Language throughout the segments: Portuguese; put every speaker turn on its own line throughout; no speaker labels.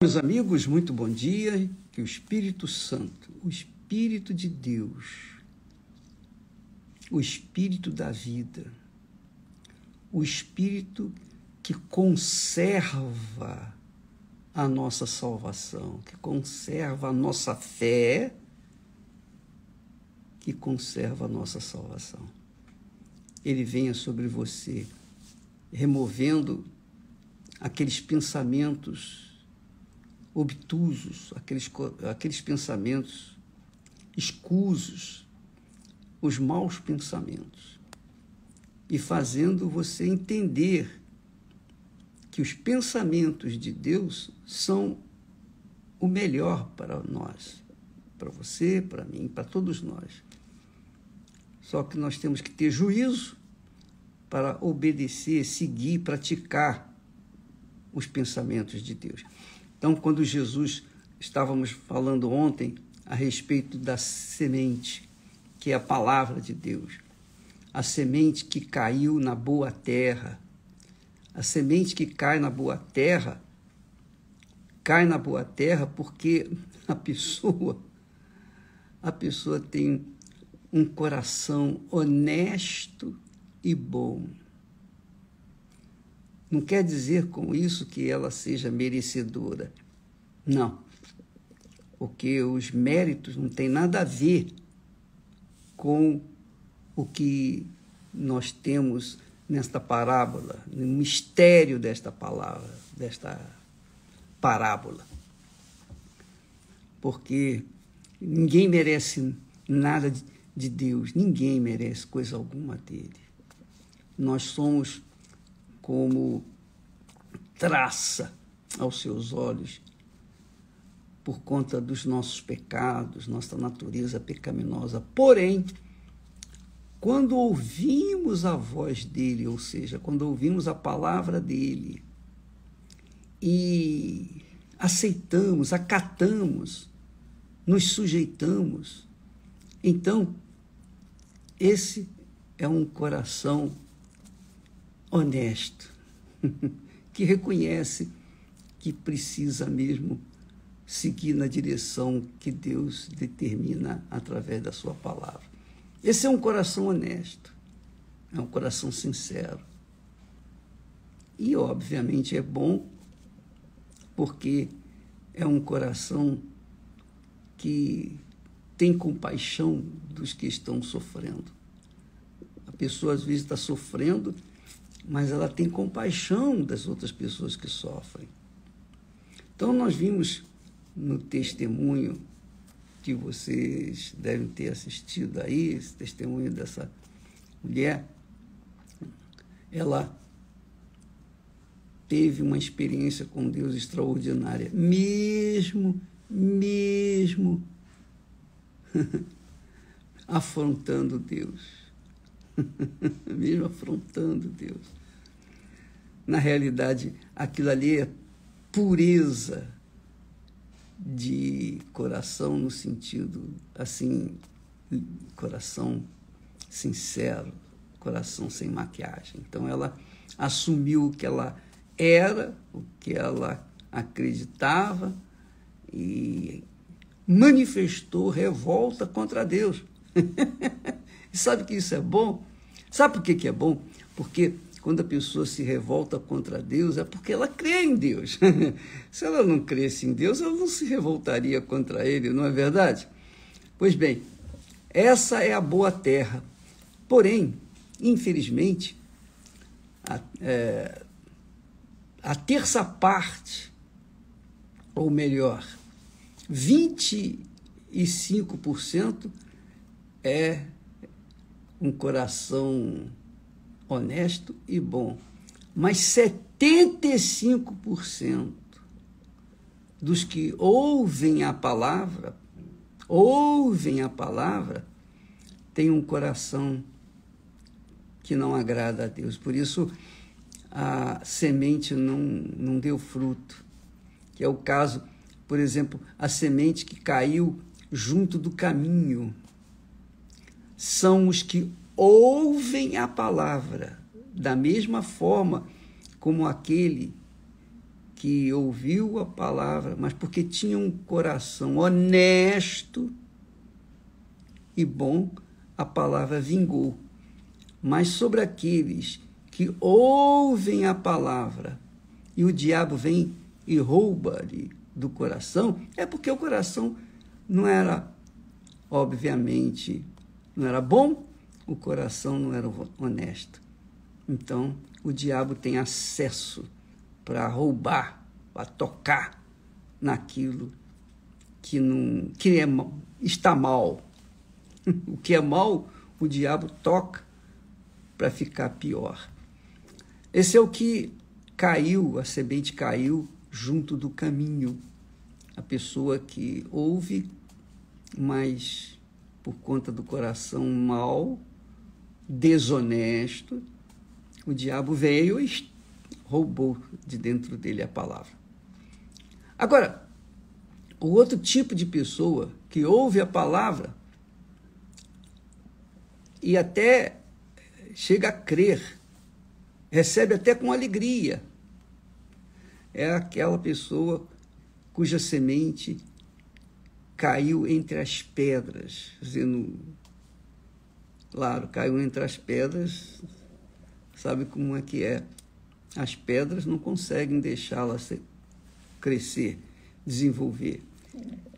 Meus amigos, muito bom dia. Que o Espírito Santo, o Espírito de Deus, o Espírito da vida, o Espírito que conserva a nossa salvação, que conserva a nossa fé, que conserva a nossa salvação. Ele venha sobre você, removendo aqueles pensamentos obtusos, aqueles, aqueles pensamentos escusos, os maus pensamentos, e fazendo você entender que os pensamentos de Deus são o melhor para nós, para você, para mim, para todos nós. Só que nós temos que ter juízo para obedecer, seguir, praticar os pensamentos de Deus. Então, quando Jesus estávamos falando ontem a respeito da semente, que é a palavra de Deus, a semente que caiu na boa terra, a semente que cai na boa terra, cai na boa terra porque a pessoa a pessoa tem um coração honesto e bom. Não quer dizer com isso que ela seja merecedora. Não. Porque os méritos não têm nada a ver com o que nós temos nesta parábola, no mistério desta palavra, desta parábola. Porque ninguém merece nada de Deus, ninguém merece coisa alguma dele. Nós somos como traça aos seus olhos por conta dos nossos pecados, nossa natureza pecaminosa. Porém, quando ouvimos a voz dele, ou seja, quando ouvimos a palavra dele e aceitamos, acatamos, nos sujeitamos, então esse é um coração honesto, que reconhece que precisa mesmo seguir na direção que Deus determina através da sua palavra. Esse é um coração honesto, é um coração sincero. E, obviamente, é bom porque é um coração que tem compaixão dos que estão sofrendo. A pessoa, às vezes, está sofrendo mas ela tem compaixão das outras pessoas que sofrem. Então, nós vimos no testemunho que vocês devem ter assistido aí, esse testemunho dessa mulher, ela teve uma experiência com Deus extraordinária, mesmo, mesmo afrontando Deus. mesmo afrontando Deus na realidade, aquilo ali é pureza de coração no sentido assim, coração sincero, coração sem maquiagem. Então ela assumiu o que ela era, o que ela acreditava e manifestou revolta contra Deus. e sabe que isso é bom? Sabe por que, que é bom? Porque quando a pessoa se revolta contra Deus, é porque ela crê em Deus. se ela não cresce em Deus, ela não se revoltaria contra Ele, não é verdade? Pois bem, essa é a boa terra. Porém, infelizmente, a, é, a terça parte, ou melhor, 25% é um coração honesto e bom. Mas 75% dos que ouvem a palavra, ouvem a palavra, têm um coração que não agrada a Deus. Por isso, a semente não, não deu fruto. Que é o caso, por exemplo, a semente que caiu junto do caminho. São os que ouvem a palavra da mesma forma como aquele que ouviu a palavra, mas porque tinha um coração honesto e bom, a palavra vingou. Mas sobre aqueles que ouvem a palavra e o diabo vem e rouba-lhe do coração, é porque o coração não era, obviamente, não era bom, o coração não era honesto. Então, o diabo tem acesso para roubar, para tocar naquilo que não que é, está mal. O que é mal, o diabo toca para ficar pior. Esse é o que caiu, a semente caiu junto do caminho. A pessoa que ouve, mas por conta do coração mal, desonesto, o diabo veio e roubou de dentro dele a palavra. Agora, o outro tipo de pessoa que ouve a palavra e até chega a crer, recebe até com alegria, é aquela pessoa cuja semente caiu entre as pedras, dizendo, claro, caiu entre as pedras, sabe como é que é? As pedras não conseguem deixá-la crescer, desenvolver.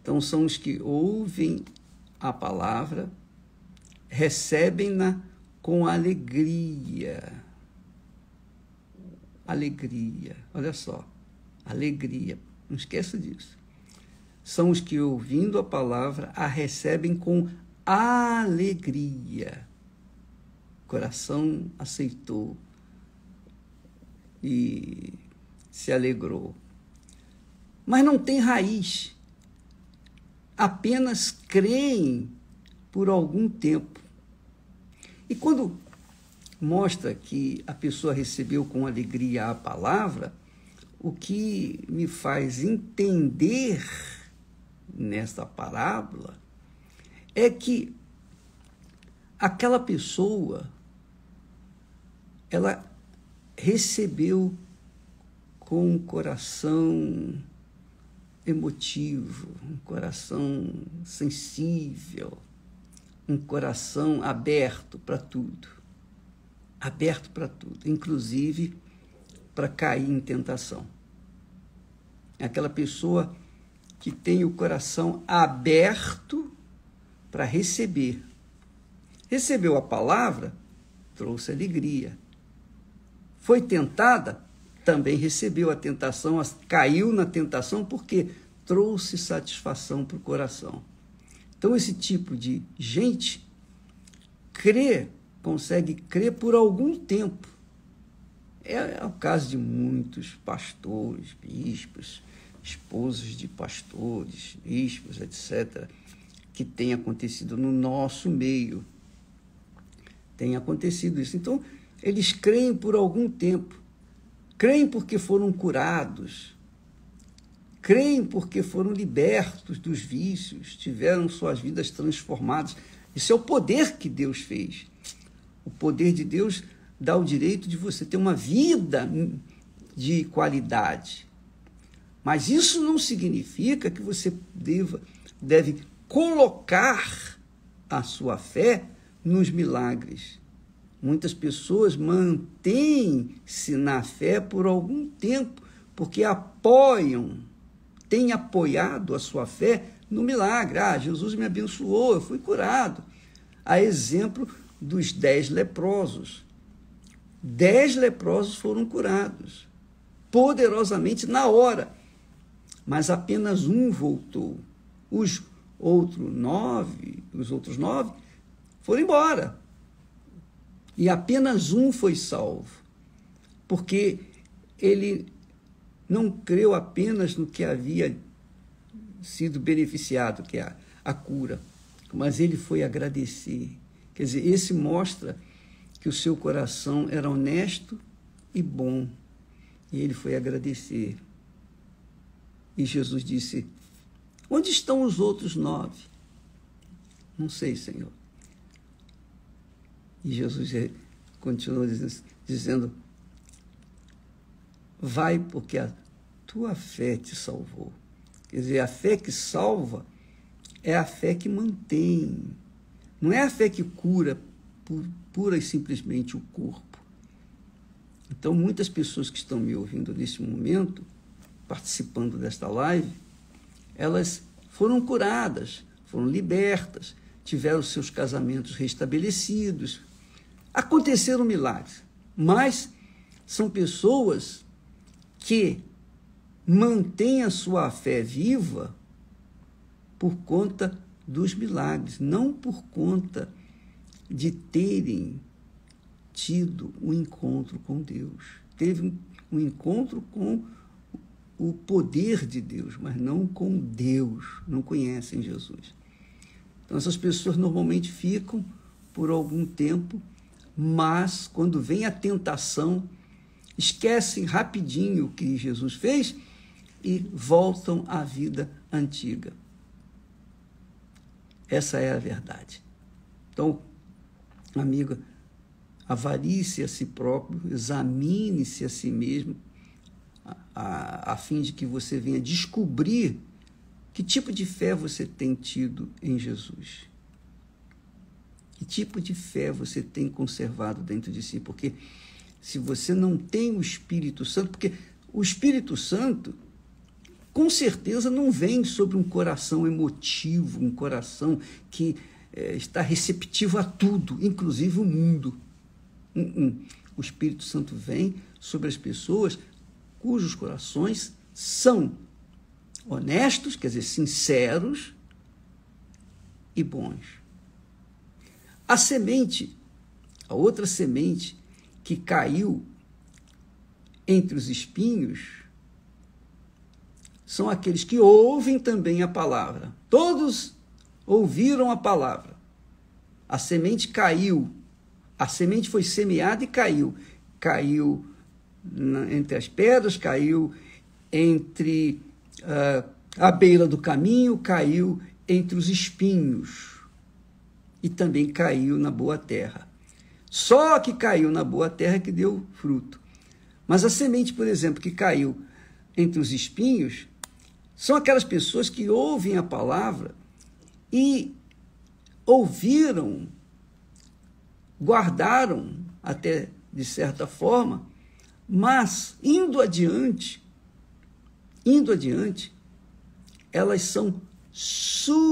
Então, são os que ouvem a palavra, recebem-na com alegria. Alegria, olha só, alegria, não esqueça disso. São os que, ouvindo a palavra, a recebem com alegria. O coração aceitou, e se alegrou. Mas não tem raiz. Apenas creem por algum tempo. E quando mostra que a pessoa recebeu com alegria a palavra, o que me faz entender nesta parábola é que aquela pessoa ela recebeu com um coração emotivo, um coração sensível, um coração aberto para tudo. Aberto para tudo, inclusive para cair em tentação. É aquela pessoa que tem o coração aberto para receber. Recebeu a palavra, trouxe alegria foi tentada, também recebeu a tentação, caiu na tentação porque trouxe satisfação para o coração. Então, esse tipo de gente crê, consegue crer por algum tempo. É, é o caso de muitos pastores, bispos, esposos de pastores, bispos, etc., que tem acontecido no nosso meio. Tem acontecido isso. Então, eles creem por algum tempo. Creem porque foram curados. Creem porque foram libertos dos vícios, tiveram suas vidas transformadas. Isso é o poder que Deus fez. O poder de Deus dá o direito de você ter uma vida de qualidade. Mas isso não significa que você deva, deve colocar a sua fé nos milagres. Muitas pessoas mantêm-se na fé por algum tempo, porque apoiam, têm apoiado a sua fé no milagre. Ah, Jesus me abençoou, eu fui curado. A exemplo dos dez leprosos. Dez leprosos foram curados, poderosamente na hora, mas apenas um voltou. Os outros nove, os outros nove foram embora e apenas um foi salvo, porque ele não creu apenas no que havia sido beneficiado, que é a, a cura, mas ele foi agradecer. Quer dizer, esse mostra que o seu coração era honesto e bom, e ele foi agradecer. E Jesus disse: Onde estão os outros nove? Não sei, Senhor. E Jesus continua dizendo: Vai, porque a tua fé te salvou. Quer dizer, a fé que salva é a fé que mantém. Não é a fé que cura pura e simplesmente o corpo. Então, muitas pessoas que estão me ouvindo nesse momento, participando desta live, elas foram curadas, foram libertas, tiveram seus casamentos restabelecidos. Aconteceram milagres, mas são pessoas que mantêm a sua fé viva por conta dos milagres, não por conta de terem tido um encontro com Deus. Teve um encontro com o poder de Deus, mas não com Deus, não conhecem Jesus. Então, essas pessoas normalmente ficam por algum tempo, mas quando vem a tentação, esquecem rapidinho o que Jesus fez e voltam à vida antiga. Essa é a verdade. Então, amiga, avarie-se a si próprio, examine-se a si mesmo, a, a, fim de que você venha descobrir que tipo de fé você tem tido em Jesus. Que tipo de fé você tem conservado dentro de si? Porque se você não tem o Espírito Santo, porque o Espírito Santo com certeza não vem sobre um coração emotivo, um coração que é, está receptivo a tudo, inclusive o mundo. Uh -uh. O Espírito Santo vem sobre as pessoas cujos corações são honestos, quer dizer, sinceros e bons. A semente, a outra semente que caiu entre os espinhos, são aqueles que ouvem também a palavra. Todos ouviram a palavra. A semente caiu. A semente foi semeada e caiu. Caiu entre as pedras, caiu entre uh, a beira do caminho, caiu entre os espinhos. E também caiu na boa terra. Só que caiu na boa terra que deu fruto. Mas a semente, por exemplo, que caiu entre os espinhos, são aquelas pessoas que ouvem a palavra e ouviram, guardaram até de certa forma, mas indo adiante, indo adiante, elas são sufocadas,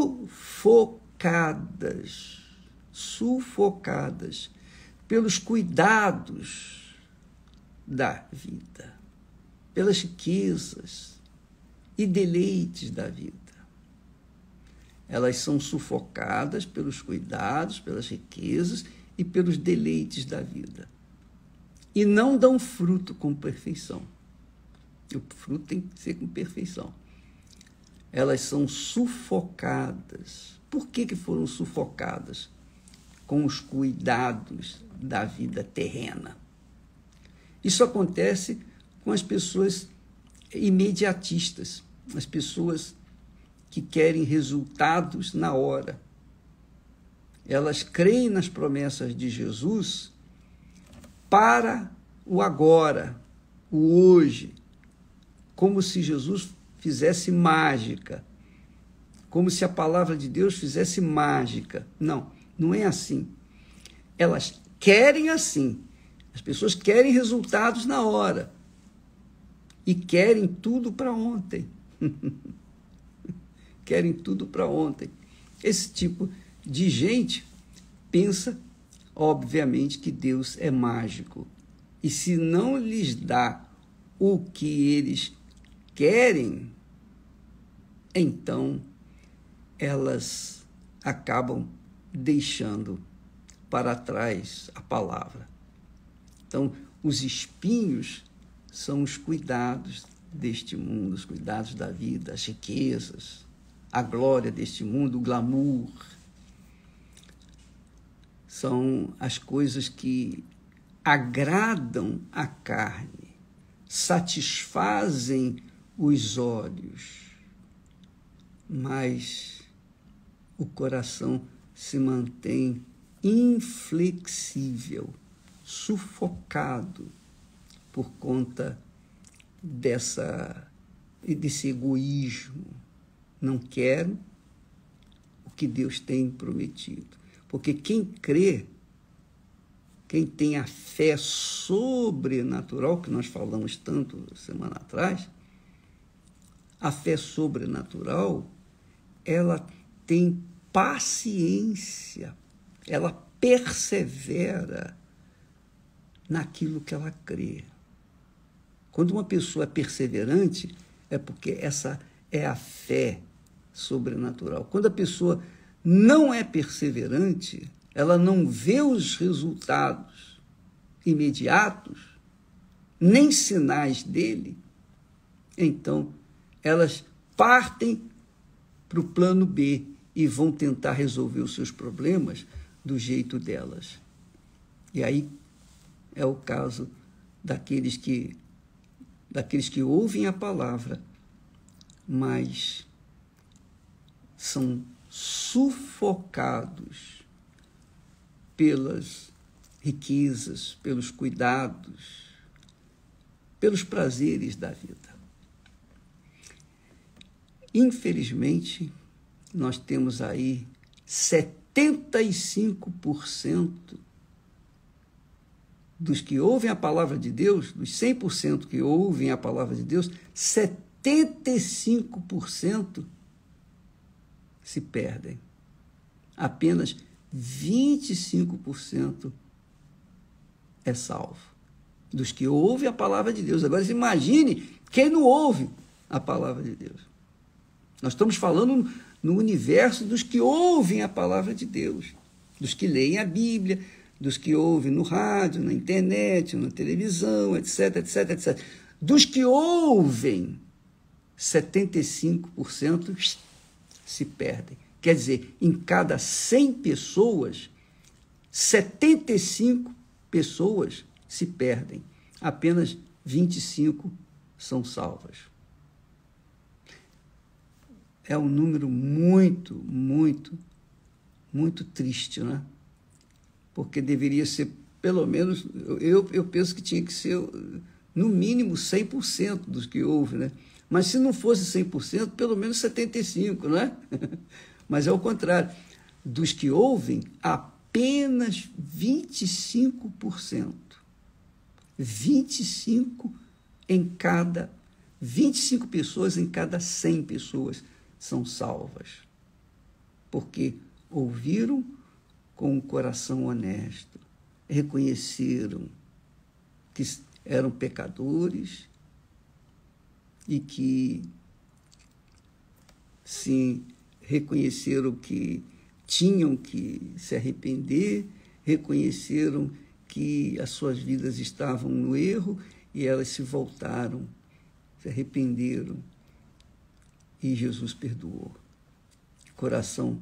sufocadas pelos cuidados da vida, pelas riquezas, e deleites da vida. Elas são sufocadas pelos cuidados, pelas riquezas e pelos deleites da vida. E não dão fruto com perfeição. O fruto tem que ser com perfeição. Elas são sufocadas. Por que, que foram sufocadas? Com os cuidados da vida terrena. Isso acontece com as pessoas imediatistas as pessoas que querem resultados na hora. Elas creem nas promessas de Jesus para o agora, o hoje, como se Jesus fizesse mágica, como se a palavra de Deus fizesse mágica. Não, não é assim. Elas querem assim. As pessoas querem resultados na hora e querem tudo para ontem. Querem tudo para ontem. Esse tipo de gente pensa, obviamente, que Deus é mágico. E se não lhes dá o que eles querem, então elas acabam deixando para trás a palavra. Então, os espinhos são os cuidados deste mundo, os cuidados da vida, as riquezas, a glória deste mundo, o glamour. São as coisas que agradam a carne, satisfazem os olhos, mas o coração se mantém inflexível, sufocado por conta dessa desse egoísmo. Não quero o que Deus tem prometido. Porque quem crê, quem tem a fé sobrenatural, que nós falamos tanto semana atrás, a fé sobrenatural, ela tem paciência, ela persevera naquilo que ela crê. Quando uma pessoa é perseverante, é porque essa é a fé sobrenatural. Quando a pessoa não é perseverante, ela não vê os resultados imediatos, nem sinais dele, então elas partem para o plano B e vão tentar resolver os seus problemas do jeito delas. E aí é o caso daqueles que daqueles que ouvem a palavra, mas são sufocados pelas riquezas, pelos cuidados, pelos prazeres da vida. Infelizmente, nós temos aí 75% dos que ouvem a palavra de Deus, dos 100% que ouvem a palavra de Deus, 75% se perdem. Apenas 25% é salvo. Dos que ouvem a palavra de Deus. Agora, imagine quem não ouve a palavra de Deus. Nós estamos falando no universo dos que ouvem a palavra de Deus, dos que leem a Bíblia, dos que ouvem no rádio, na internet, na televisão, etc, etc, etc. Dos que ouvem, 75% se perdem. Quer dizer, em cada 100 pessoas, 75 pessoas se perdem. Apenas 25 são salvas. É um número muito, muito, muito triste, né? porque deveria ser pelo menos, eu, eu penso que tinha que ser no mínimo 100% dos que houve, né? Mas se não fosse 100%, pelo menos 75%, não é? Mas é o contrário. Dos que ouvem, apenas 25%. 25 em cada 25 pessoas em cada 100 pessoas são salvas. Porque ouviram com um coração honesto, reconheceram que eram pecadores e que, sim, reconheceram que tinham que se arrepender, reconheceram que as suas vidas estavam no erro e elas se voltaram, se arrependeram e Jesus perdoou. Coração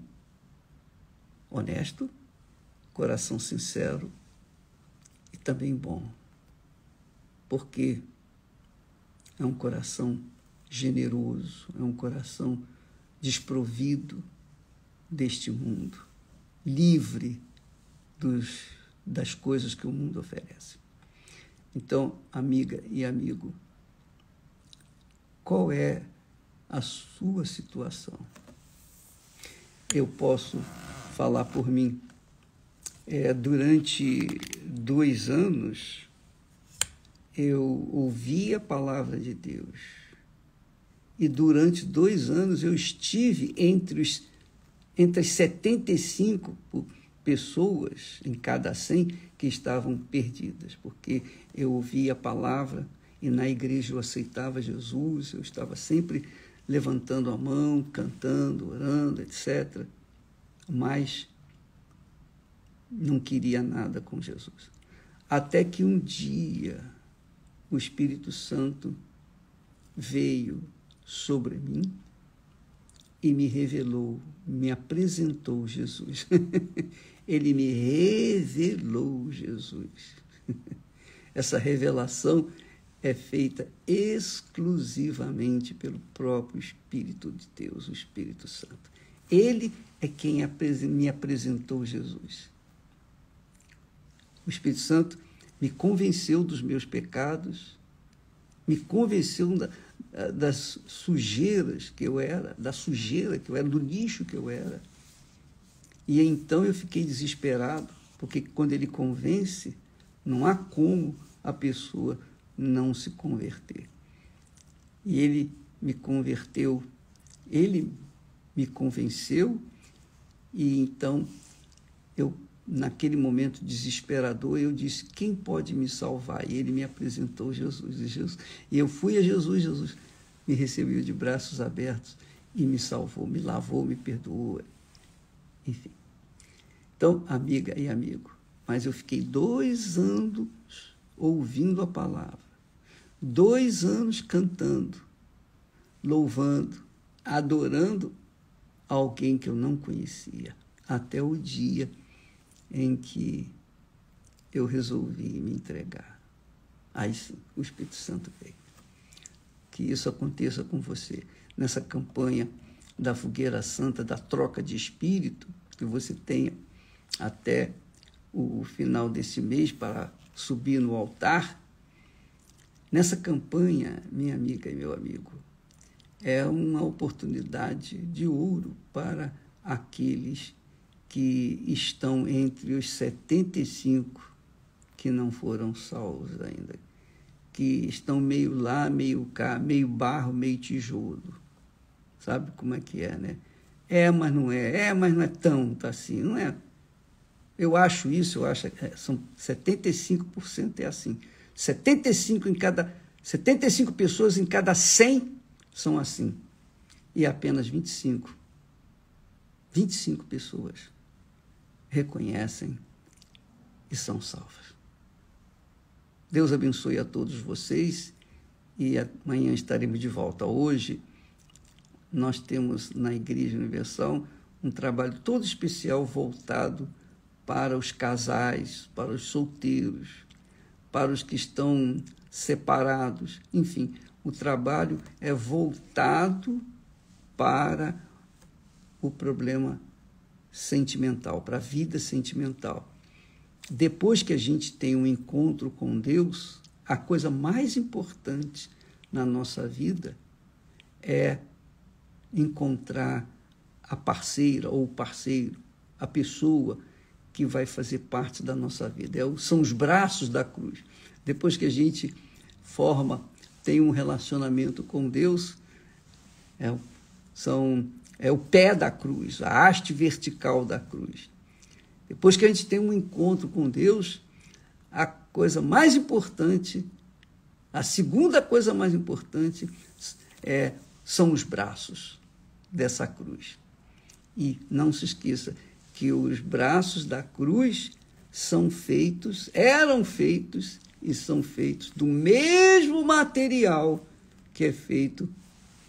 honesto, coração sincero e também bom. Porque é um coração generoso, é um coração desprovido deste mundo, livre dos, das coisas que o mundo oferece. Então, amiga e amigo, qual é a sua situação? Eu posso falar por mim é, durante dois anos, eu ouvi a palavra de Deus. E durante dois anos eu estive entre, os, entre as 75 pessoas em cada 100 que estavam perdidas, porque eu ouvia a palavra e na igreja eu aceitava Jesus, eu estava sempre levantando a mão, cantando, orando, etc. Mas não queria nada com Jesus. Até que um dia o Espírito Santo veio sobre mim e me revelou, me apresentou Jesus. Ele me revelou Jesus. Essa revelação é feita exclusivamente pelo próprio Espírito de Deus, o Espírito Santo. Ele é quem me apresentou Jesus. O Espírito Santo me convenceu dos meus pecados, me convenceu da, eh, das sujeiras que eu era, da sujeira que eu era, do lixo que eu era. E então eu fiquei desesperado, porque quando ele convence, não há como a pessoa não se converter. E ele me converteu, ele me convenceu, e então naquele momento desesperador, eu disse: Quem pode me salvar? E ele me apresentou Jesus. E, Jesus, e eu fui a Jesus, Jesus me recebeu de braços abertos e me salvou, me lavou, me perdoou. Enfim. Então, amiga e amigo, mas eu fiquei dois anos ouvindo a palavra, dois anos cantando, louvando, adorando alguém que eu não conhecia, até o dia em que eu resolvi me entregar. Aí sim, o Espírito Santo veio. Que isso aconteça com você nessa campanha da fogueira santa, da troca de espírito, que você tenha até o final desse mês para subir no altar. Nessa campanha, minha amiga e meu amigo, é uma oportunidade de ouro para aqueles que estão entre os 75 que não foram salvos ainda, que estão meio lá, meio cá, meio barro, meio tijolo. Sabe como é que é, né? É, mas não é, é, mas não é tanto assim, não é eu acho isso, eu acho que é, são 75% é assim. 75 em cada 75 pessoas em cada 100 são assim. E apenas 25 25 pessoas reconhecem e são salvas. Deus abençoe a todos vocês e amanhã estaremos de volta. Hoje nós temos na Igreja Universal um trabalho todo especial voltado para os casais, para os solteiros, para os que estão separados. Enfim, o trabalho é voltado para o problema sentimental, para a vida sentimental. Depois que a gente tem um encontro com Deus, a coisa mais importante na nossa vida é encontrar a parceira ou o parceiro, a pessoa que vai fazer parte da nossa vida. É, são os braços da cruz. Depois que a gente forma, tem um relacionamento com Deus, é, são, é o pé da cruz, a haste vertical da cruz. Depois que a gente tem um encontro com Deus, a coisa mais importante, a segunda coisa mais importante é, são os braços dessa cruz. E não se esqueça, que os braços da cruz são feitos, eram feitos e são feitos do mesmo material que é feito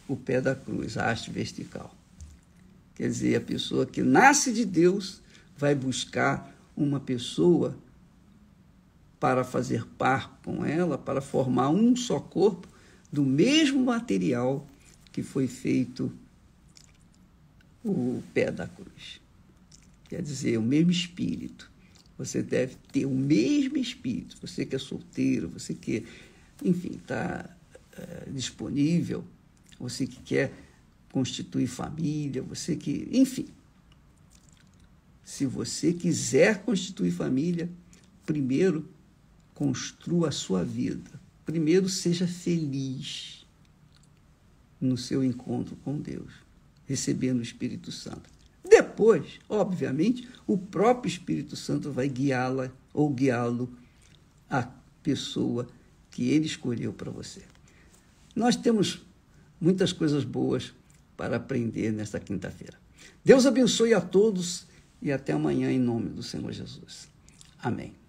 o pé da cruz, a haste vertical. Quer dizer, a pessoa que nasce de Deus vai buscar uma pessoa para fazer par com ela, para formar um só corpo do mesmo material que foi feito o pé da cruz. Quer dizer, o mesmo espírito. Você deve ter o mesmo espírito. Você que é solteiro, você que, enfim, está é, disponível, você que quer constituir família, você que, enfim. Se você quiser constituir família, primeiro construa a sua vida. Primeiro seja feliz no seu encontro com Deus, recebendo o Espírito Santo. Depois, obviamente, o próprio Espírito Santo vai guiá-la ou guiá-lo à pessoa que ele escolheu para você. Nós temos muitas coisas boas para aprender nesta quinta-feira. Deus abençoe a todos e até amanhã em nome do Senhor Jesus. Amém.